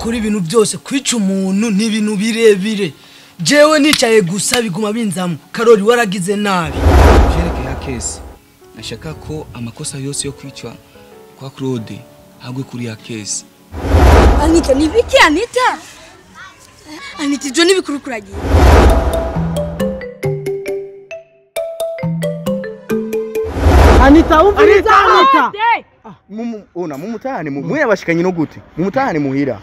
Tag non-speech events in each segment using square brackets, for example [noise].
nawe ukora ibintu byose kwica umuntu ni ibintu birebire. Jewe nicaye gusa biguma binzamu karori waragize nabi. Vyerekeye ya kesi nashaka ko amakosa yose yo kwicwa kwa claude hagwe kuri ya kesi Anita ni biki Anita? Anita ibyo ni bikuru kuragiye. anita! Umviriza anita! Mumu- ona mumutahane mu- mwe abashikanye no gute? Mumutahane muhira.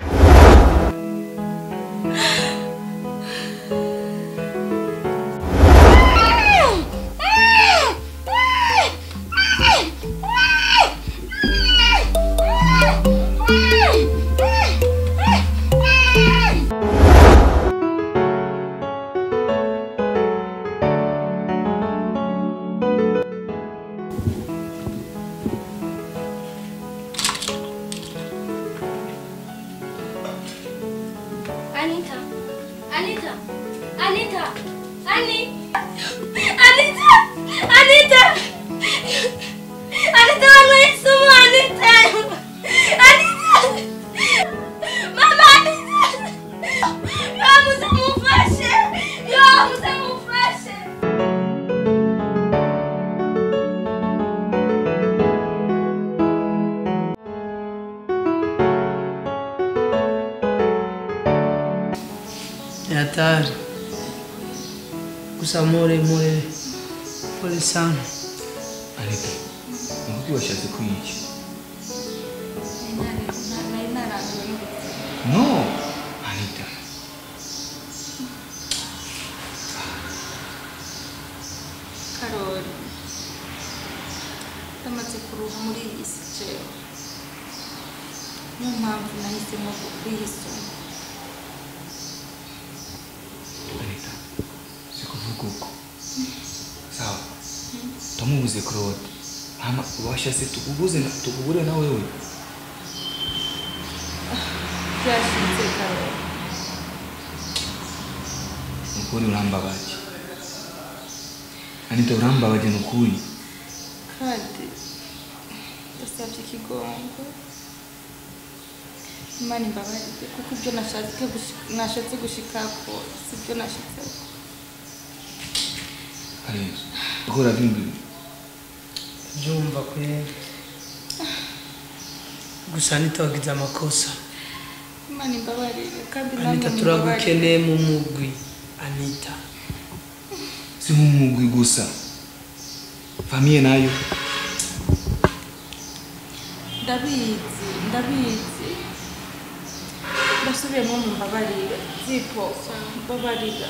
kusamore more pole sana Alika unakiwasha siku hichi no Anita. Karoli tamaze kuruha muri não kicero niyo não nahisemo kwihisa tumubuze ama washa si tukubuze na- tukubure na wewe. Karori nukuri urambabaje anita urambabaje nukuri kandi ndasabye ikigongo imana imbabarire kuko ibyo nashatse shati kushikako. gushikako na shati nashitseko arezo uhora byumvira byumva kwe gusa anita wagize amakosa anita mumbabarire. turagukeneye mu mugwi anita. Si nk'umugwi gusa. Famiye na yo. Ndabizi ndabizi. Ndasubiyemo mu mbabarire zipo. Mbabarira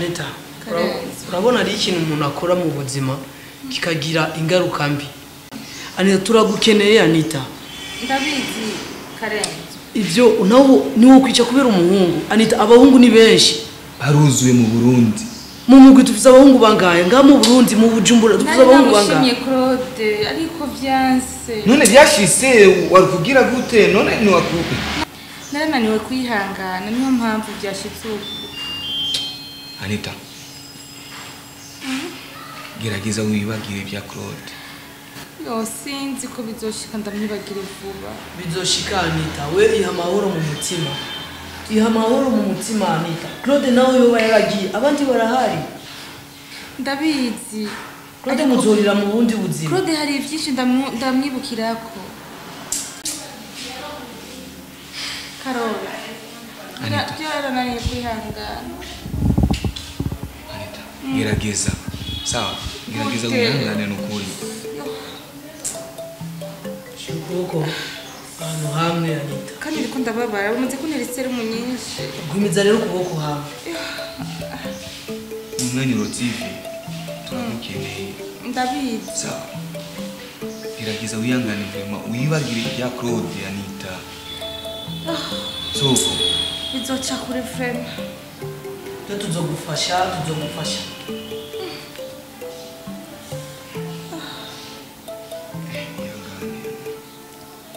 anita ura- Karenzi. urabona hari ikintu umuntu akora mu buzima kikagira ingaruka mbi. Anita turagukeneye anita. Ndabizi karenzo ibyo nawe niwo kwica kubera umuhungu. Anita abahungu ni benshi. Baruzuye mu burundi. Mu mugwi dufite abahungu bangahe? Ngaha mu burundi mu bujumbura dufite nari abahungu namushimye bangahe? Claude ariko byanse. None byashise wakugira gute? None niwakupe narananiwe kwihangana niyo mpamvu byashitse ubu. Anita. Gerageza wibagire bya claude. Sinzi ko bizoshika ndamwibagire vuba. Bizoshika anita. We iha amahoro mu mutima. Iha amahoro mu mutima anita. Claude nawe yoba yaragiye. Abandi barahari. Ndabizi. Claude muzorira mu bundi buzima. Claude hari byinshi ndamu- ndamwibukirako. Karori Anita. byo yarananiye kwihangana gerageza sawa gerageza wihangane nukuri shira ukuboko ahantu hamwe anita kandi ndiko ndababara bamaze kuntera iserumu nyinshi gumiza rero ukuboko hamwe. Umwanya urotivi turamukeneye ndabizi sawa. Gerageza wihangane vema wibagire ibya claude anita soko. Bizoca kuri vrema twe tuzogufasha tuzogufasha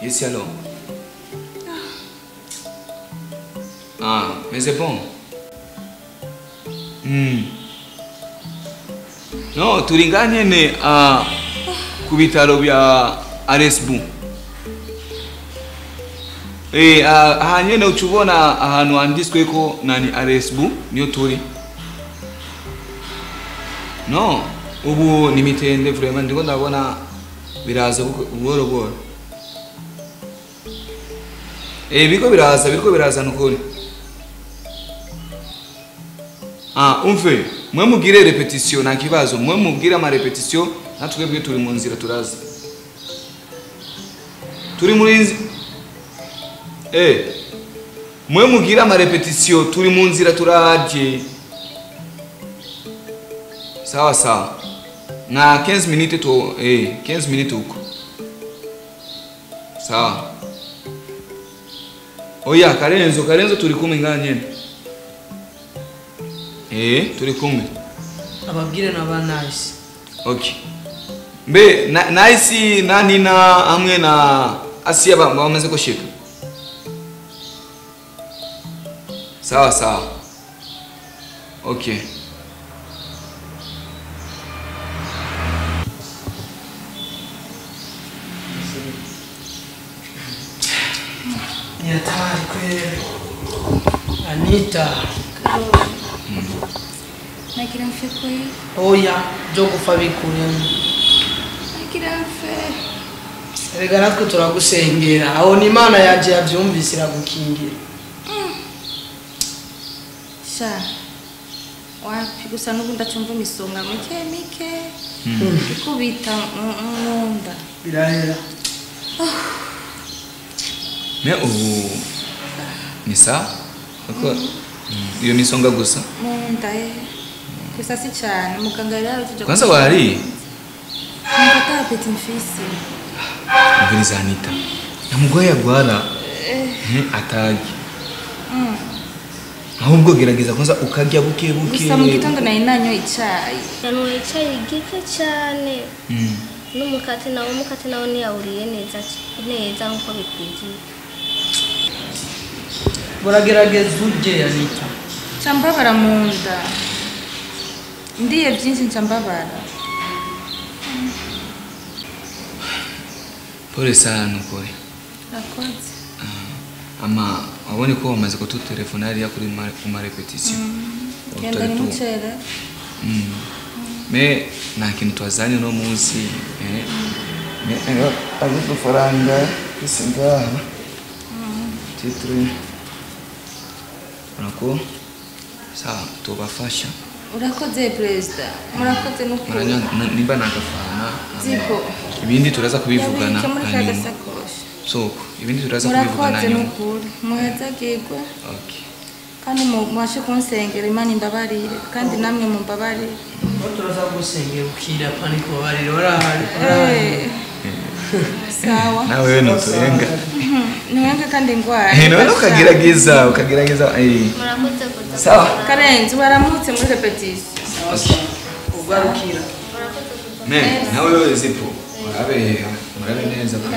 Yes, alors. Ah, mais c'est bon. Hmm. No, tulingane ne ah, ku bitaro bya Aresbu. Eh, ah, aha nyene uca ubona ahantu handitswe ko nani Aresbu niyo turi. No, ubu ni mitende vraiment ndiko ndabona biraza buhoro buhoro. Eh, biriko biraza biriko biraza nukuri. Ah, umve mwe mugire repetition nta kibazo mwe mubwire ama repetition natwebwe turi mu nzira turaza turi muri mwe mugira ama repetition turi mu nzira turaje. Sawa sawa. Na 15 minutes to eh 15 minutes huko. Sawa. Oya karenzo karenzo turi kumwe nganye eh turi kumwe ababwire na ba nice. Okay mbe na- nice na nina hamwe na asia ba- bamaze gushika sawa sawa. Okay ni hatari kweli. Anita. Nagira mfe kweli oya byo gupfa bikure nagira mfe erega natwe turagusengera. Aho ni imana yaje yabyumvise iragukingira sha wapi? Gusa n'ubu ndacumva misonga mike mike hmm. Kubita nkunda mm, mm, birahera. Oh. Ne ubu misa? Kuko mm. iyo misonga gusa? Munda eh. gusa si cyane muganga yari tujya. kwanza warariye ntabwo atapeti mfise mvura izanita namugoye agwara eh. eh, atagi ahubwo gerageza kwanza ukarya buke buke. Gusa mu gitondo nari nanyoye icyayi yanyweye icyayi gike cyane. Mm. n'umukate nawo umukate nawo ntiyawuriye neza neza nk'uko bikwiriye buragerageza urye yanita nca mbabara mu nda. Ndiye byinshi nca mbabara pole sana nukuri urakoze ama wabonye ko wamaze kututelefona hariya kuri ma- ku marepetisiyo genda nimucere me nta kintu twazanye uno munsi eh. me eh, ari udufaranga twese ngaha titire urako sawa tubafasha. Urakoze perezida murakoze n'ukuri nimba nagafana ibindi turaza kubivugana hanyuma. Soko ibindi turaza kubivugana murakoze nyuma muhezagirwe okay. Kandi mu- mubashe kunsengera imana imbabarire kandi namwe mumbabarire turaza gusengera ukira pani kubabarira warahari warahari Eh, [laughs] sawa. Nawe we nuturenga [laughs] ntiwenge kandi ndwara none ukagerageza ukagerageza eh. sawa. Karenzi waramutse muri repetisiyo ugarukira nawe wewe zipo. Murabe, murabe neza. Kuri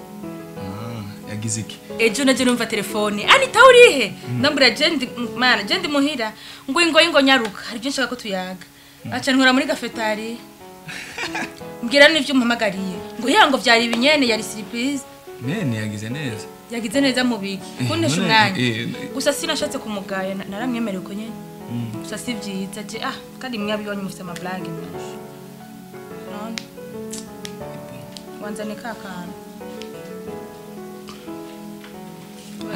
yagize iki? ejo naje numva telefone anita urihe ndambura jendi mana jendi muhira. Ngo ingo ingo nyaruka. Hari ibyo nshaka ko tuyaga aca nkura muri gafetari. Mbwira n'ibyo umpamagariye ngo ya ngo byari ibinyene yari surprise. Nene yagize neza. yagize neza mu bigi. Eh, kuntesha none, umwanya eh, gusa sinashatse kumugaya na- naramwemereye uko nyene. Gusa si byiza je ah kandi mwabibonye mufite amablage menshi. None wanzane ka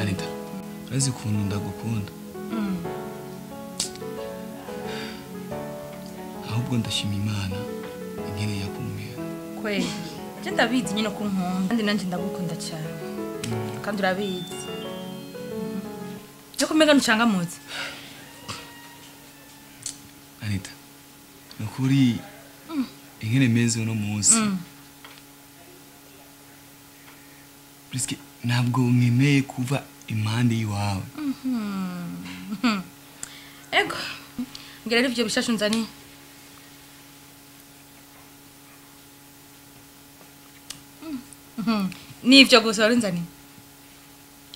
Anita, urazi ukuntu ndagukunda ahubwo ndashima imana ingene yakumira kweli. Je ndabizi nyine ko nkunda kandi nanjye ndagukunda cyane kandi urabizi yo kumega ntucangamutse anita nukuri ukuri ingene meze uno munsi Priske ntabwo nkeneye kuva impande y'iwawe [laughs] ego mbwira ari ibyo bishashe unzaniye Mhm. ni ibyo gusa wari unzaniye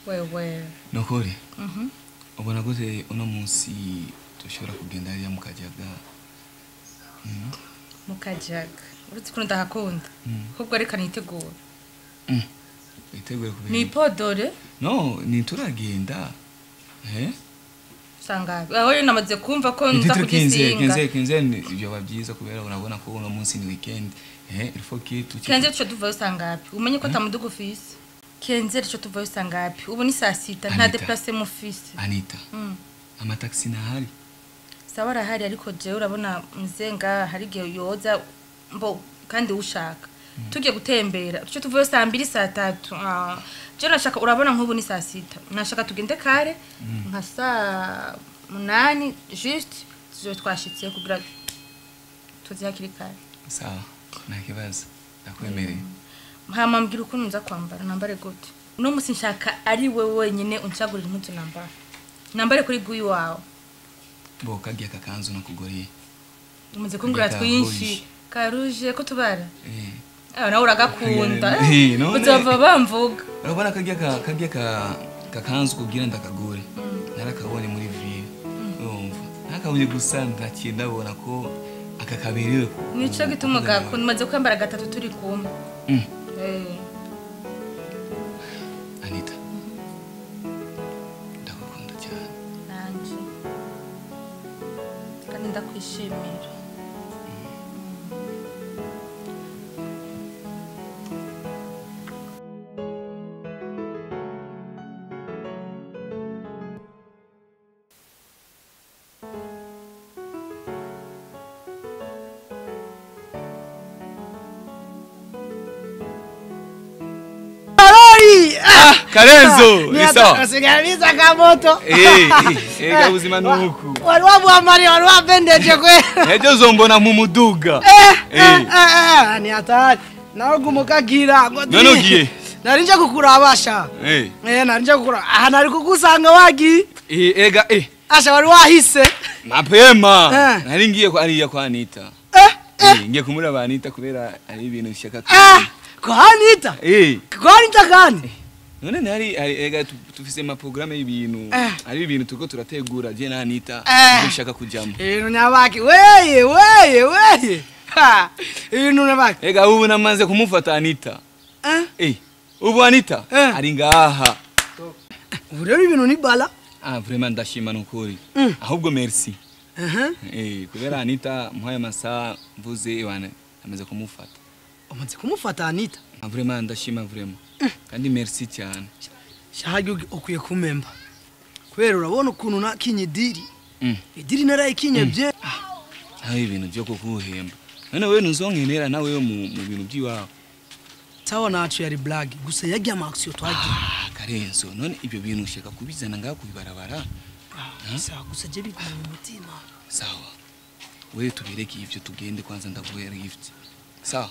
wewe. Ni ukuri ubona gute uno munsi dushobora kugenda hariya mu kajaga. Mukajaga uretse ukuntu ndahakunda. Ahubwo reka nitegure witegure kubera ni ipodore no ntituragenda eh? Usanga aho rero namaze kumva ko nza kugisinga. kinze ni- byoba byiza kubera urabona ko uno munsi ni weekend. Eh? Il faut que tu kenze tuco tuvayo sangapi? Umenye ko atamuduga ufise? Kenze tuco tuvayo sangapi? Ubu ni saa sita nta Anita. deplase mufise Anita. Mm. amataxi nahari? Sawa arahari ariko jewe urabona mzenga hari igihe yoza mbo kandi ushaka. Tugiye gutembera. Tuco tuvayo saa mbiri saa tatu. Ah, jewe nashaka urabona nk'ubu ni saa sita. Nashaka tugende kare nka saa munani juste tuzobe twashitse kugira tuzi hakiri kare. Sawa nta kibazo. Ndakwemereye hama mbwira ukuntu nza kwambara nambare gute? Uno munsi nshaka ari we wenyine uncagurira impuzu nambara. Nambare kuri guyi wawe bo kagiye akakanzu nakugoreye umaze kumbwira twinshi. Karuje ko tubara? Eh. Nawe uragakunda. Eh, uzava bamvuga. Urabona kagiye ka kagiye ka kakanzu kugira ndakagore. Narakabonye muri ville. Urumva? Nakabonye gusa ntakiye ndabona ko aka kaberewe nico gituma ugakunda umaze kwambara gatatu turi kumwe. Mm. Eh, Anita. Ndagukunda cyane. Nanje kandi ndakwishimira. Karenzo ni sawa Usigaliza kamoto. eh eh [laughs] gabu zima nuku Wari wali wari wabendeje kwe. ejo zombona mu muduga Eh, Eh. eh, eh, eh, ni hatari. Nawe gumukagira. muka None ndi- ugiye? Nari nje kukurabasha. eh Eh, nari nje kukura. Aha nari kukusanga wagi eh ega eh Asha wari wahise. mapema Eh. nari ngiye kwa ariya kwa Anita Eh, eh ngiye kumuraba Anita kubera ari ibintu shaka Eh, kwa Anita. eh Kwa Anita kandi. None hari ega tu- tufise ama programme y'ibintu Eh. ari ibintu turiko turategura je na Anita Eh. dushaka kujamo Ibintu nyabaki. Weye, weye, weye. Ha, ibintu nyabaki. ega ubu namaze kumufata Anita Eh, eh ubu Anita Eh. ari ngaha ubu rero ibintu ni bala. ah vraiment ndashima nukuri Mm. ahubwo merci eh kubera Anita muhaye amasaha mvuze wana amaze kumufata Umaze kumufata Anita. ah vraiment ndashima vraiment kandi merci cyane Shahagi ukwiye kumemba. Kubera urabona ukuntu nakinye diri. Mm. Idiri narayikinye bye. nawe ibintu byo kukuhemba none wewe ntuzonkenera nawe mu bintu by'iwawe Sawa nacu yari blague. Gusa yagiye amaxio twagiye. Ah, karenzo none ibyo bintu ushaka kubizana ngaho kubibarabara Sawa gusa je biguma mu mutima. sawa wewe tubereke ivyo tugende kwanza ndaguhera gift sawa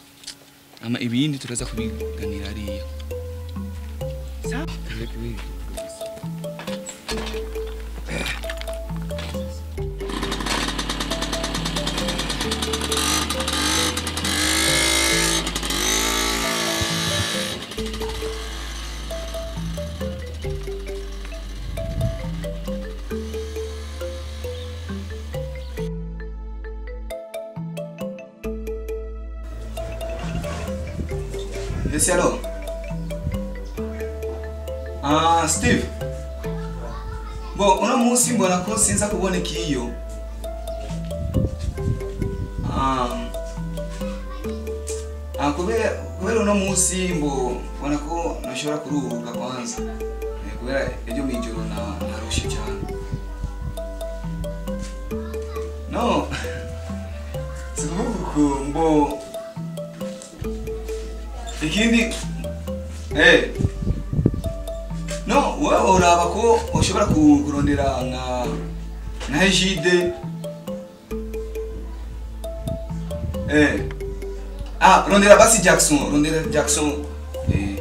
ibindi turaza kubiganira hariya Yes, hello. Ah, Steve. Bo, uno munsi mbona ko sinza kuboneka iyo. Ah. Ah, kubera kubera uno munsi mbo mbona ko nashobora kuruhuka kwanza. Eh, kubera ejo mu ijoro na- narushe cyane no [laughs] sikuvuga mbo ikindi eh no wowe uraba ko ushobora ku- kurondera nka nka ejide. Eh ah rondera basi jackson rondera jackson. Eh.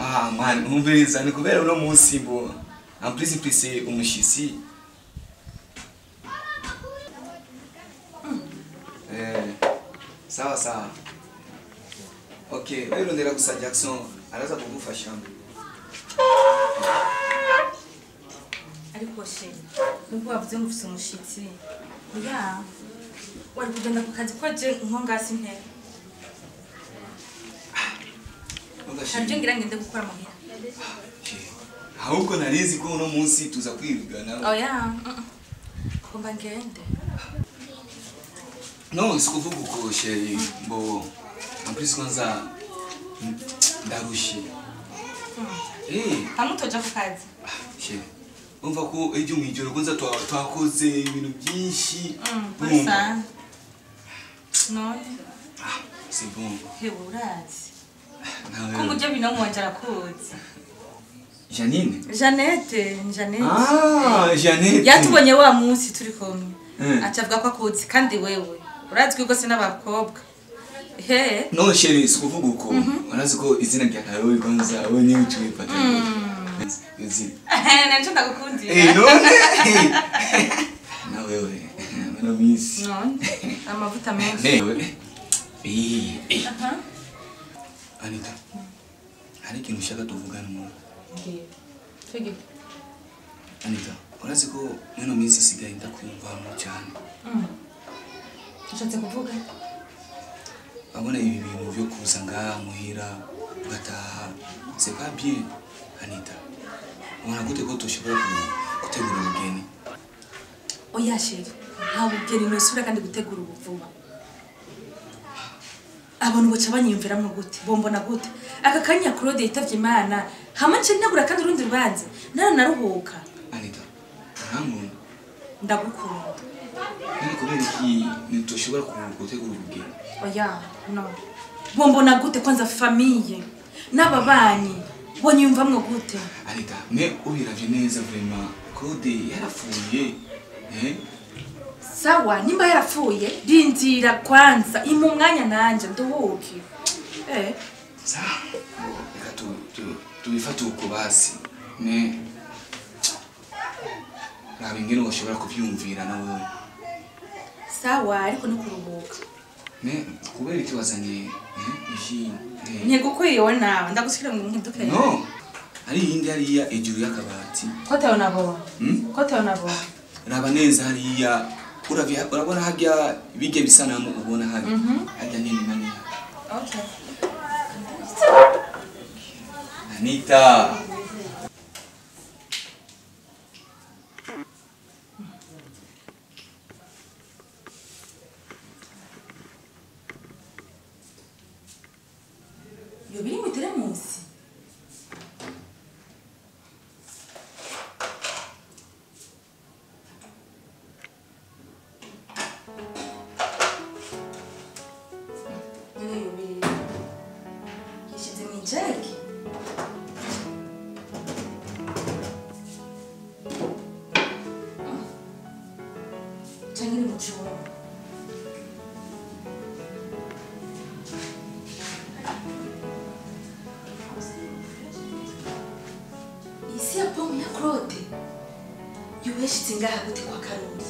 Ah man umviriza ni kubera uno munsi mbo amprise prise sawa sawa. Okay wewe rondera gusa jackson araza kugufasha ariko she nubwo wavuze ngo ufite umushitsi ya wari kugenda ku kazi koje nko ngasi ntera hari ibyo ngira ngende gukora muhira ahubwo narizi ko uno munsi tuza kwirigana oya ngomba ngende no sikuvuga uko sheri mbo amprise kwanza mm, ndarushe eh. Ntamutoja ku kazi sheri umva ko ejo mu ijoro kwanza twa- twakoze ibintu byinshi Urumva? sana none Ah, c'est bon hewe urazi. Ko mujya bino mwanje arakuzi janine? Janete janete. Ah janete. Yatubonye wa munsi turi kumwe Mm. aca avuga ko akuzi kandi wewe. urazi ko bakobwa. He. No sheri sikuvuga uko. Mhm. Urazi ko izina rya kayobe kwanza wowe niwe uciye ifata naco eh no. [laughs] Na wewe na miss. No. Misi amavuta menshi. Eh, eh. Anita hari kintu shaka tuvugana mwana anita urazi ko mwino minsi isigaye mu cyane. Mm. Ushatse kuvuga. Abona ibi bintu byo kuza ngaha muhira ugataha. C'est pas bien anita. Ubona gute ko dushobora gutegura ubugeni? Oya sheri nta bugeni mwesura kandi gutegura ubuvuba abantu baca banyiyumviramo gute? Bombona gute? Aka kanya claude yitavye imana. Hama nce ntegura kandi urundi rubanza. Nara naruhuka. Anita urankunda ndagukunda. Kubera iki ntitushobora ku- gutegura ubugeni oya no. Bombona gute kwanza famiye n'ababanyi bonyiyumvamwo gute? Anita me ubiravye neza vrema claude yarapfuye sawa nimba yarapfuye rindira kwanza. Ima umwanya nanje nduhuke. Eh. sa reka tu- tu- tubifate uko basi. Ne. Raba ingene washobora kuvyumvira na wewe. sawa ariko no kuruhuka. Kubera iki wazanye eh, ishi eh. ne ko yewe nawe ndagusikira mu mudukere no ari yindi ari ya ejuru y'akabati. Kote ko kote unabona hmm? raba neza ari ya hariya urabona hajya bijye bisana mu ubona hajya mhm. hajya nini na okay Anita! Jack. Jack'ini. Isi ya pomu ya Claude yuweshitsingaha kuti kwa Karoli